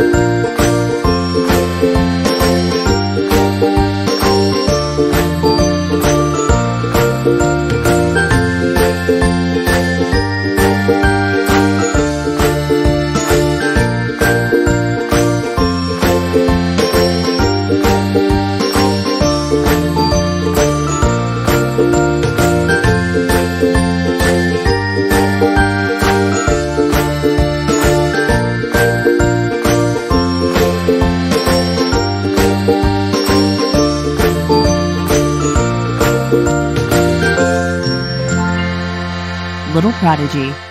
Música Little Prodigy